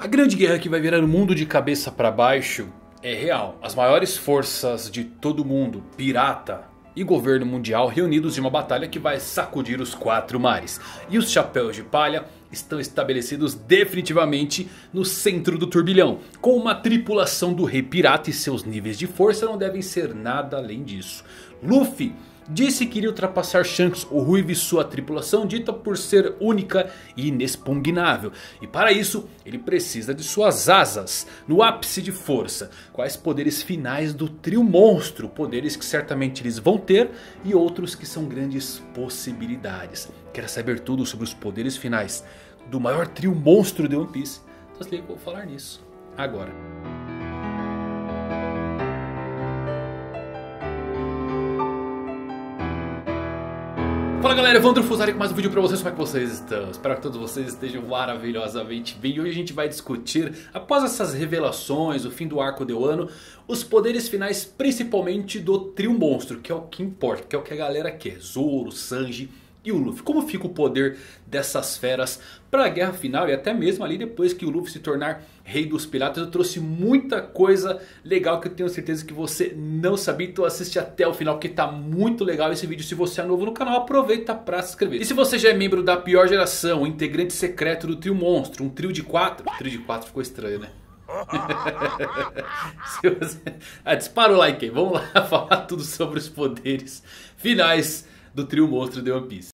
A grande guerra que vai virar o mundo de cabeça para baixo é real. As maiores forças de todo mundo, pirata e governo mundial reunidos em uma batalha que vai sacudir os quatro mares. E os chapéus de palha estão estabelecidos definitivamente no centro do turbilhão. Com uma tripulação do rei pirata e seus níveis de força não devem ser nada além disso. Luffy disse que iria ultrapassar Shanks, o Ruivo e sua tripulação dita por ser única e inexpugnável. E para isso ele precisa de suas asas, no ápice de força. Quais poderes finais do trio monstro, poderes que certamente eles vão ter e outros que são grandes possibilidades. Quer saber tudo sobre os poderes finais do maior trio monstro de One Piece? Então se liga vou falar nisso agora. Fala galera, Evandro Fusari com mais um vídeo pra vocês, como é que vocês estão? Espero que todos vocês estejam maravilhosamente bem. E hoje a gente vai discutir, após essas revelações, o fim do arco de Wano Os poderes finais principalmente do trio monstro, que é o que importa, que é o que a galera quer. Zoro, Sanji e o Luffy. Como fica o poder dessas feras para a guerra final e até mesmo ali depois que o Luffy se tornar rei dos piratas. Eu trouxe muita coisa legal que eu tenho certeza que você não sabia. Então assiste até o final que tá muito legal esse vídeo. Se você é novo no canal aproveita para se inscrever. E se você já é membro da pior geração, integrante secreto do trio monstro, um trio de quatro. O trio de quatro ficou estranho né? você... ah, dispara o like aí, vamos lá falar tudo sobre os poderes finais do trio monstro de One Piece.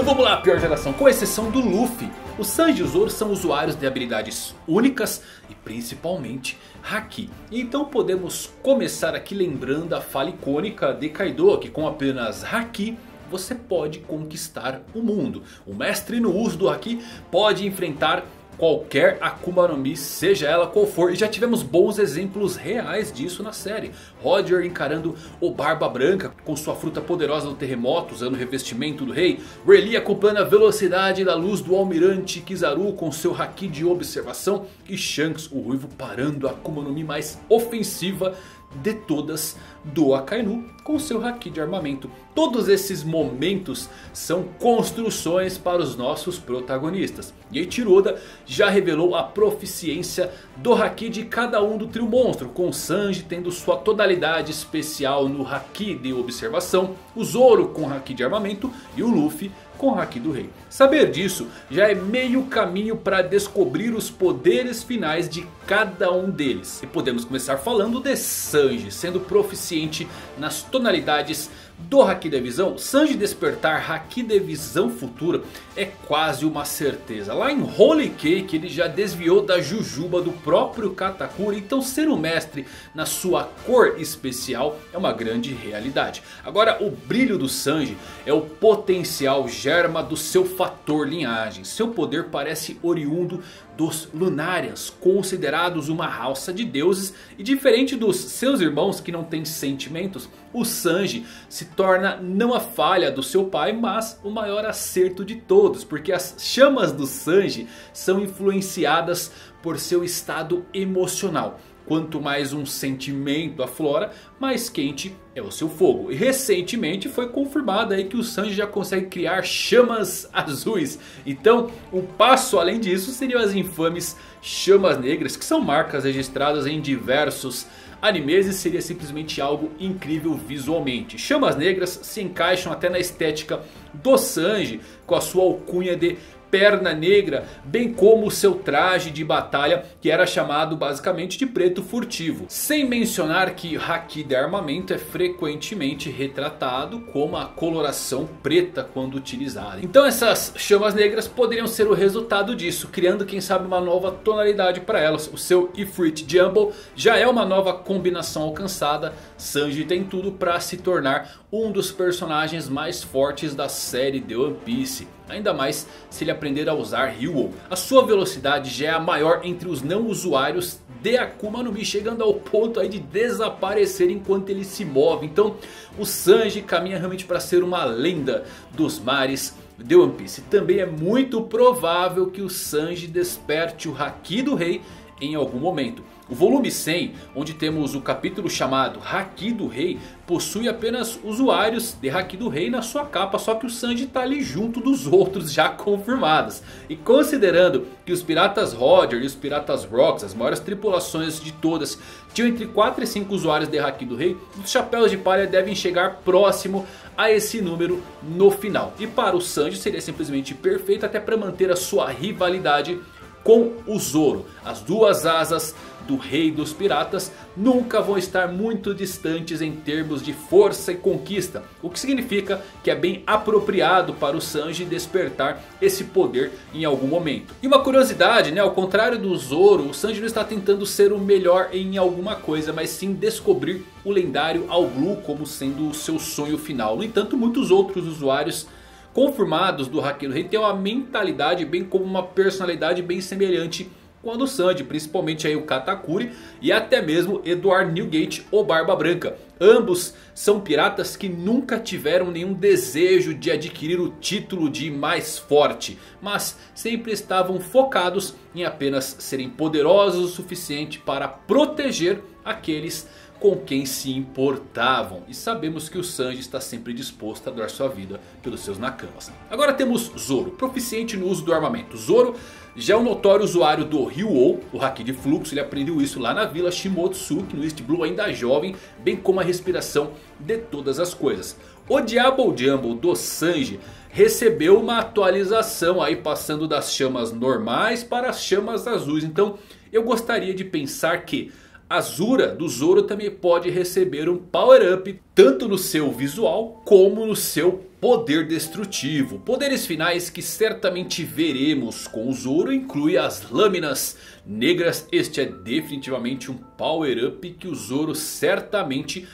Então vamos lá, pior geração. Com exceção do Luffy, o Sanji e o Zoro são usuários de habilidades únicas e principalmente Haki. Então podemos começar aqui lembrando a fala icônica de Kaido que com apenas Haki você pode conquistar o mundo. O mestre no uso do Haki pode enfrentar qualquer Akuma no Mi, seja ela qual for. E já tivemos bons exemplos reais disso na série. Roger encarando o Barba Branca com sua fruta poderosa do terremoto, usando o revestimento do rei. Rayleigh acompanhando a velocidade da luz do almirante Kizaru com seu Haki de observação. E Shanks, o ruivo, parando a Akuma no Mi mais ofensiva de todas do Akainu com seu Haki de armamento. Todos esses momentos são construções para os nossos protagonistas. E Eiichiro já revelou a proficiência do Haki de cada um do trio monstro. Com Sanji tendo sua tonalidade especial no Haki de observação. O Zoro com Haki de armamento e o Luffy com o Haki do Rei. Saber disso já é meio caminho para descobrir os poderes finais de cada um deles. E podemos começar falando de Sanji, sendo proficiente nas tonalidades do Haki da Visão, Sanji despertar Haki Visão futura é quase uma certeza. Lá em Holy Cake ele já desviou da Jujuba do próprio Katakura. Então ser um mestre na sua cor especial é uma grande realidade. Agora o brilho do Sanji é o potencial germa do seu fator linhagem. Seu poder parece oriundo dos Lunarians, considerados uma raça de deuses. E diferente dos seus irmãos que não têm sentimentos, o Sanji se torna não a falha do seu pai, mas o maior acerto de todos. Porque as chamas do Sanji são influenciadas por seu estado emocional. Quanto mais um sentimento aflora, mais quente é o seu fogo. E recentemente foi confirmado aí que o Sanji já consegue criar chamas azuis. Então, um passo além disso seriam as infames chamas negras, que são marcas registradas em diversos animes e seria simplesmente algo incrível visualmente. Chamas negras se encaixam até na estética do Sanji com a sua alcunha de perna negra, bem como o seu traje de batalha que era chamado basicamente de preto furtivo. Sem mencionar que Haki de armamento é frequentemente retratado como a coloração preta quando utilizada. Então essas chamas negras poderiam ser o resultado disso, criando quem sabe uma nova tonalidade para elas. O seu Ifrit Jumbo já é uma nova combinação alcançada. Sanji tem tudo para se tornar um dos personagens mais fortes da série de One Piece. Ainda mais se ele aprender a usar Ryuo. A sua velocidade já é a maior entre os não usuários de Akuma no Mi. Chegando ao ponto aí de desaparecer enquanto ele se move. Então o Sanji caminha realmente para ser uma lenda dos mares de One Piece. Também é muito provável que o Sanji desperte o Haki do Rei em algum momento. O volume 100, onde temos o capítulo chamado Haki do Rei, possui apenas usuários de Haki do Rei na sua capa, só que o Sanji está ali junto dos outros já confirmados. E considerando que os piratas Roger e os piratas Rocks, as maiores tripulações de todas, tinham entre 4 e 5 usuários de Haki do Rei, os chapéus de palha devem chegar próximo a esse número no final. E para o Sanji seria simplesmente perfeito até para manter a sua rivalidade com o Zoro. As duas asas do rei dos piratas nunca vão estar muito distantes em termos de força e conquista. O que significa que é bem apropriado para o Sanji despertar esse poder em algum momento. E uma curiosidade, né? ao contrário do Zoro, o Sanji não está tentando ser o melhor em alguma coisa, mas sim descobrir o lendário All Blue como sendo o seu sonho final. No entanto, muitos outros usuários confirmados do Haki do Rei têm uma mentalidade bem como uma personalidade bem semelhante quando o Sanji, principalmente aí o Katakuri e até mesmo Edward Newgate ou Barba Branca. Ambos são piratas que nunca tiveram nenhum desejo de adquirir o título de mais forte. Mas sempre estavam focados em apenas serem poderosos o suficiente para proteger aqueles com quem se importavam. E sabemos que o Sanji está sempre disposto a dar sua vida pelos seus nakamas. Agora temos Zoro, proficiente no uso do armamento. Zoro já é um notório usuário do Ryuou, o Haki de Fluxo. Ele aprendeu isso lá na vila Shimotsuki, no East Blue, ainda jovem. Bem como a respiração de todas as coisas. O Diablo Jumble do Sanji recebeu uma atualização aí passando das chamas normais para as chamas azuis. Então eu gostaria de pensar que Azura do Zoro também pode receber um power up tanto no seu visual como no seu poder destrutivo. Poderes finais que certamente veremos com o Zoro inclui as lâminas negras. Este é definitivamente um power up que o Zoro certamente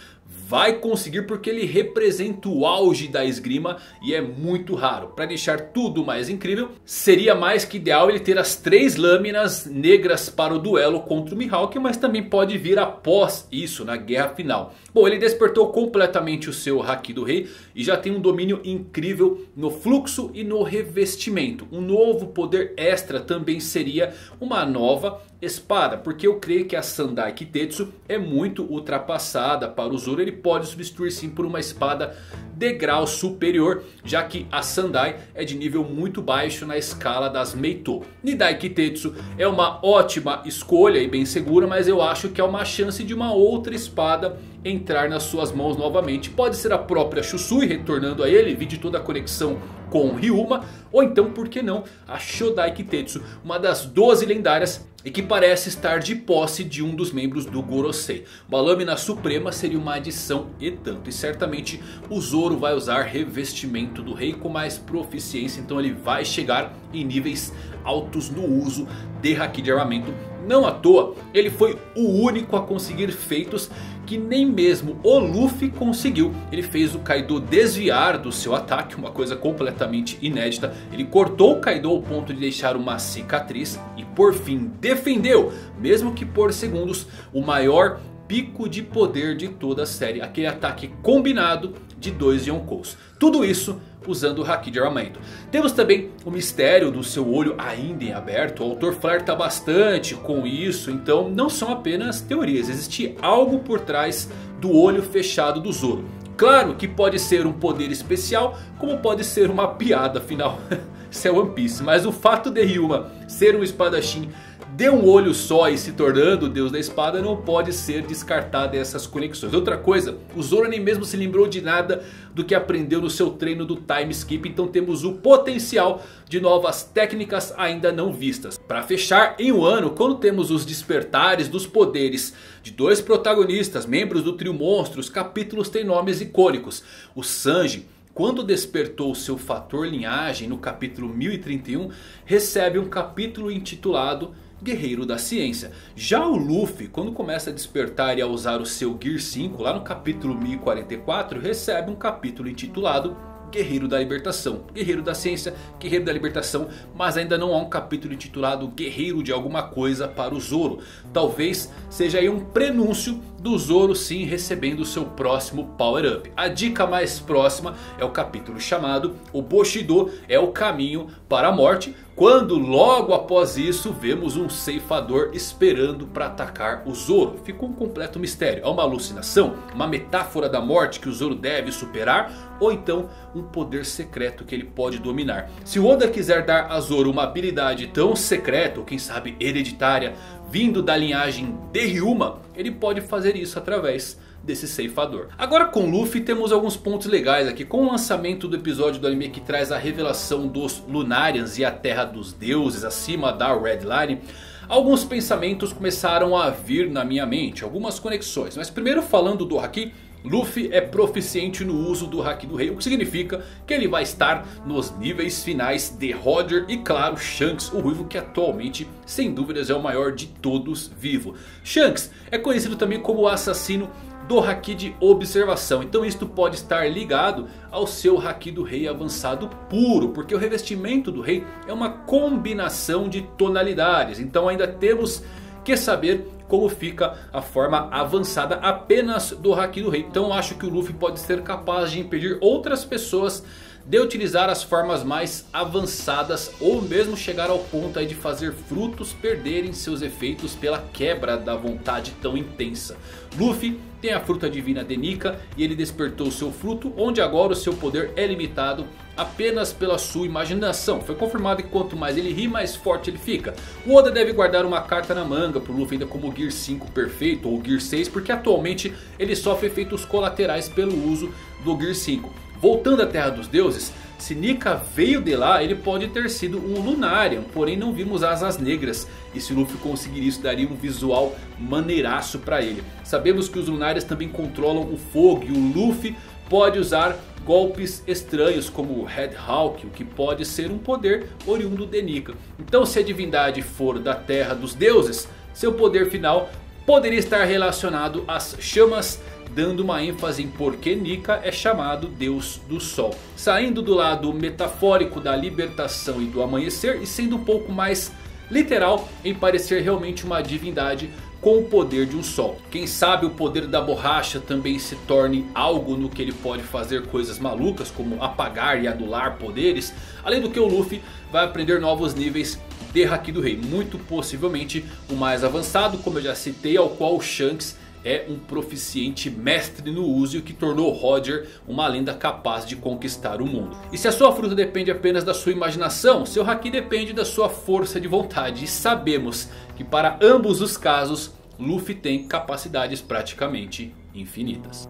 vai conseguir porque ele representa o auge da esgrima e é muito raro. Para deixar tudo mais incrível, seria mais que ideal ele ter as três lâminas negras para o duelo contra o Mihawk, mas também pode vir após isso na guerra final. Bom, ele despertou completamente o seu Haki do Rei e já tem um domínio incrível no fluxo e no revestimento. Um novo poder extra também seria uma nova espada. Porque eu creio que a Sandai Kitetsu é muito ultrapassada para o Zoro. Ele pode substituir sim por uma espada de grau superior. Já que a Sandai é de nível muito baixo na escala das Meito. Nidai Kitetsu é uma ótima escolha e bem segura. Mas eu acho que é uma chance de uma outra espada entrar nas suas mãos novamente. Pode ser a própria Shusui retornando a ele, vide toda a conexão com Ryuma. Ou então, por que não, a Shodai Kitetsu, uma das 12 lendárias e que parece estar de posse de um dos membros do Gorosei. Uma lâmina suprema seria uma adição e tanto. E certamente o Zoro vai usar revestimento do rei com mais proficiência. Então ele vai chegar em níveis altos no uso de Haki de armamento. Não à toa, ele foi o único a conseguir feitos que nem mesmo o Luffy conseguiu. Ele fez o Kaido desviar do seu ataque, uma coisa completamente inédita. Ele cortou o Kaido ao ponto de deixar uma cicatriz e por fim defendeu, mesmo que por segundos, o maior pico de poder de toda a série. Aquele ataque combinado de dois Yonkous. Tudo isso usando o Haki de armamento. Temos também o mistério do seu olho ainda em aberto. O autor flerta bastante com isso. Então não são apenas teorias. Existe algo por trás do olho fechado do Zoro. Claro que pode ser um poder especial. Como pode ser uma piada afinal. Isso é One Piece. Mas o fato de Ryuma ser um espadachim de um olho só e se tornando o deus da espada não pode ser descartada essas conexões. Outra coisa, o Zoro nem mesmo se lembrou de nada do que aprendeu no seu treino do time skip. Então temos o potencial de novas técnicas ainda não vistas. Para fechar em um ano, quando temos os despertares dos poderes de dois protagonistas, membros do trio monstro, os capítulos têm nomes icônicos. O Sanji quando despertou seu fator linhagem no capítulo 1031, recebe um capítulo intitulado Guerreiro da Ciência. Já o Luffy, quando começa a despertar e a usar o seu Gear 5, lá no capítulo 1044, recebe um capítulo intitulado Guerreiro da Libertação. Guerreiro da Ciência, Guerreiro da Libertação. Mas ainda não há um capítulo intitulado Guerreiro de alguma coisa para o Zoro. Talvez seja aí um prenúncio do Zoro sim recebendo seu próximo Power Up. A dica mais próxima é o capítulo chamado O Bushido é o caminho para a morte. Quando logo após isso vemos um ceifador esperando para atacar o Zoro. Ficou um completo mistério. É uma alucinação? Uma metáfora da morte que o Zoro deve superar? Ou então um poder secreto que ele pode dominar? Se o Oda quiser dar a Zoro uma habilidade tão secreta ou quem sabe hereditária vindo da linhagem de Ryuma, ele pode fazer isso através desse ceifador. Agora com Luffy temos alguns pontos legais aqui. Com o lançamento do episódio do anime que traz a revelação dos Lunarians e a Terra dos Deuses acima da Red Line... Alguns pensamentos começaram a vir na minha mente, algumas conexões. Mas primeiro falando do Haki, Luffy é proficiente no uso do Haki do Rei, o que significa que ele vai estar nos níveis finais de Roger e claro Shanks, o Ruivo que atualmente sem dúvidas é o maior de todos vivo. Shanks é conhecido também como o assassino do Haki de observação. Então isto pode estar ligado ao seu Haki do Rei avançado puro. Porque o revestimento do Rei é uma combinação de tonalidades. Então ainda temos que saber como fica a forma avançada apenas do Haki do Rei. Então acho que o Luffy pode ser capaz de impedir outras pessoas de utilizar as formas mais avançadas ou mesmo chegar ao ponto de fazer frutos perderem seus efeitos pela quebra da vontade tão intensa. Luffy tem a fruta divina de Nika e ele despertou seu fruto onde agora o seu poder é limitado apenas pela sua imaginação. Foi confirmado que quanto mais ele ri, mais forte ele fica. O Oda deve guardar uma carta na manga para o Luffy ainda como Gear 5 perfeito ou Gear 6 porque atualmente ele sofre efeitos colaterais pelo uso do Gear 5. Voltando à Terra dos Deuses, se Nika veio de lá, ele pode ter sido um Lunarian, porém não vimos asas negras. E se Luffy conseguir isso, daria um visual maneiraço para ele. Sabemos que os Lunarians também controlam o fogo e o Luffy pode usar golpes estranhos como o Red Hawk, o que pode ser um poder oriundo de Nika. Então se a divindade for da Terra dos Deuses, seu poder final poderia estar relacionado às chamas dando uma ênfase em por que Nika é chamado Deus do Sol. Saindo do lado metafórico da libertação e do amanhecer e sendo um pouco mais literal em parecer realmente uma divindade com o poder de um sol. Quem sabe o poder da borracha também se torne algo no que ele pode fazer coisas malucas como apagar e anular poderes. Além do que o Luffy vai aprender novos níveis de Haki do Rei. Muito possivelmente o mais avançado como eu já citei ao qual o Shanks é um proficiente mestre no uso e o que tornou Roger uma lenda capaz de conquistar o mundo. E se a sua fruta depende apenas da sua imaginação, seu Haki depende da sua força de vontade. E sabemos que para ambos os casos, Luffy tem capacidades praticamente infinitas.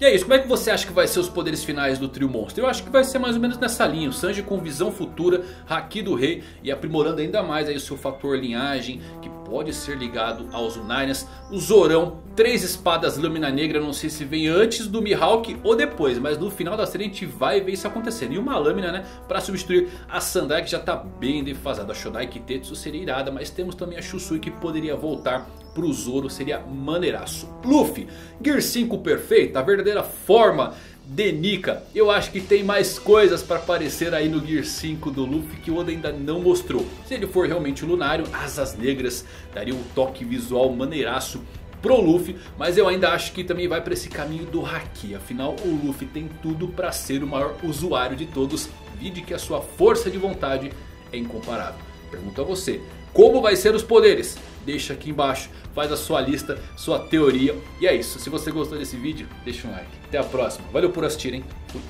E é isso, como é que você acha que vai ser os poderes finais do trio monstro? Eu acho que vai ser mais ou menos nessa linha, o Sanji com visão futura, Haki do Rei e aprimorando ainda mais aí o seu fator linhagem, que pode ser ligado aos Unarians. O Zorão, três espadas lâmina negra, não sei se vem antes do Mihawk ou depois. Mas no final da série a gente vai ver isso acontecendo. E uma lâmina né, para substituir a Sandai que já está bem defasada. A Shodai Kitetsu seria irada, mas temos também a Shusui que poderia voltar pro Zoro, seria maneiraço. Luffy, Gear 5 perfeito, a verdadeira forma de Nika. Eu acho que tem mais coisas para aparecer aí no Gear 5 do Luffy que o Oda ainda não mostrou. Se ele for realmente lunário, asas negras daria um toque visual maneiraço pro Luffy. Mas eu ainda acho que também vai para esse caminho do Haki. Afinal o Luffy tem tudo para ser o maior usuário de todos. Vide que a sua força de vontade é incomparável. Pergunto a você, como vai ser os poderes? Deixa aqui embaixo, faz a sua lista, sua teoria. E é isso, se você gostou desse vídeo, deixa um like. Até a próxima, valeu por assistirem. Fui.